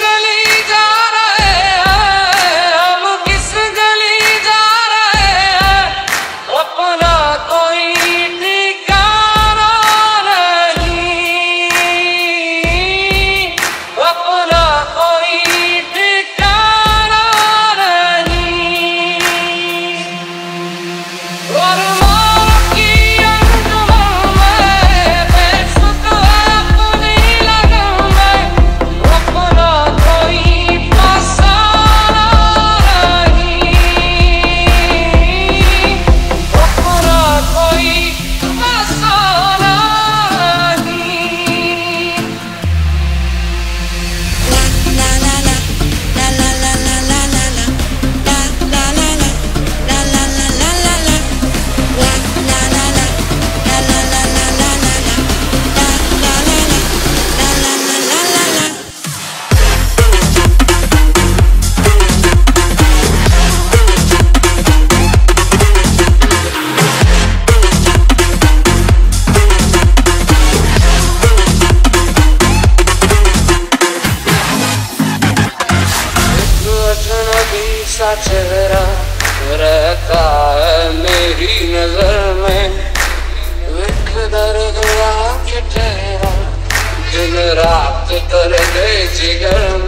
गली दर्द कर दे जिगर